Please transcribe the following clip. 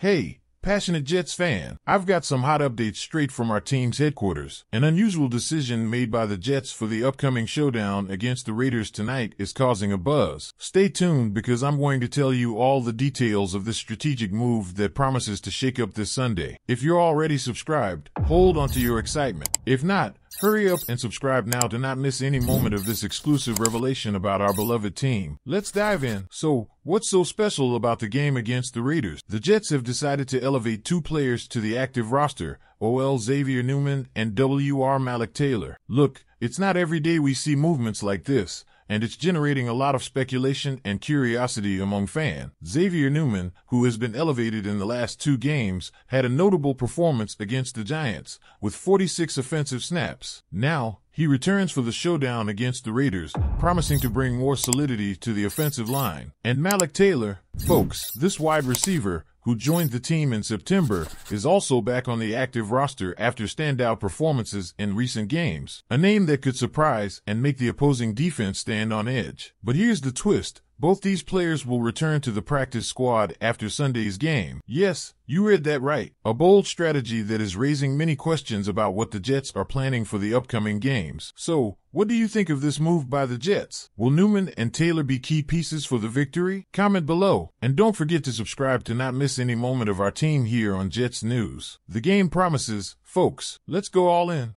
Hey, passionate Jets fan, I've got some hot updates straight from our team's headquarters. An unusual decision made by the Jets for the upcoming showdown against the Raiders tonight is causing a buzz. Stay tuned because I'm going to tell you all the details of this strategic move that promises to shake up this Sunday. If you're already subscribed, hold on to your excitement. If not, Hurry up and subscribe now to not miss any moment of this exclusive revelation about our beloved team. Let's dive in. So, what's so special about the game against the Raiders? The Jets have decided to elevate two players to the active roster, OL Xavier Newman and WR Malik Taylor. Look, it's not every day we see movements like this and it's generating a lot of speculation and curiosity among fans. Xavier Newman, who has been elevated in the last two games, had a notable performance against the Giants, with 46 offensive snaps. Now, he returns for the showdown against the Raiders, promising to bring more solidity to the offensive line. And Malik Taylor, folks, this wide receiver, who joined the team in September, is also back on the active roster after standout performances in recent games. A name that could surprise and make the opposing defense stand on edge. But here's the twist. Both these players will return to the practice squad after Sunday's game. Yes, you read that right. A bold strategy that is raising many questions about what the Jets are planning for the upcoming games. So, what do you think of this move by the Jets? Will Newman and Taylor be key pieces for the victory? Comment below. And don't forget to subscribe to not miss any moment of our team here on Jets News. The game promises, folks. Let's go all in.